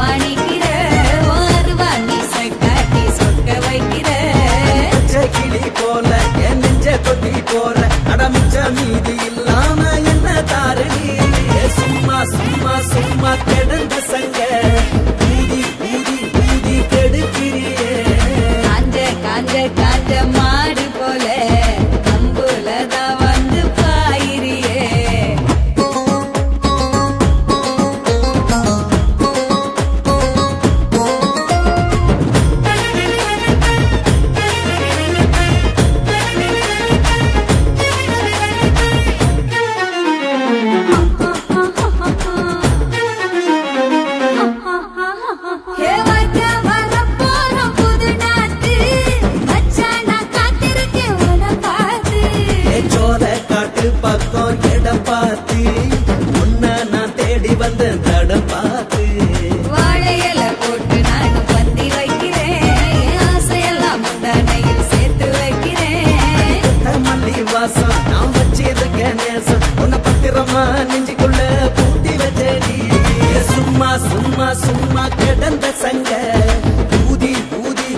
அவமானிக்கிற வாங்கி சக்காட்டி சொக்க வைக்கிற. கிளி போல என் நெஞ்ச கொட்டி போற அடமிச்ச மீதி பக்கம் கெட பார்த்து உன்ன நான் தேடி வந்த தட பார்த்து. வாழையில போட்டு நான் பந்தி வைக்கிறேன். ஆசையெல்லாம் முந்தானையில் சேர்த்து வைக்கிறேன். மல்லி வாசம் நான் வச்சிருக்க நேசம். உன்னை பத்திரமா நெஞ்சுக்குள்ள பூட்டி வச்சடி. சும்மா சும்மா சும்மா கிடந்த சங்க. ஊதி ஊதி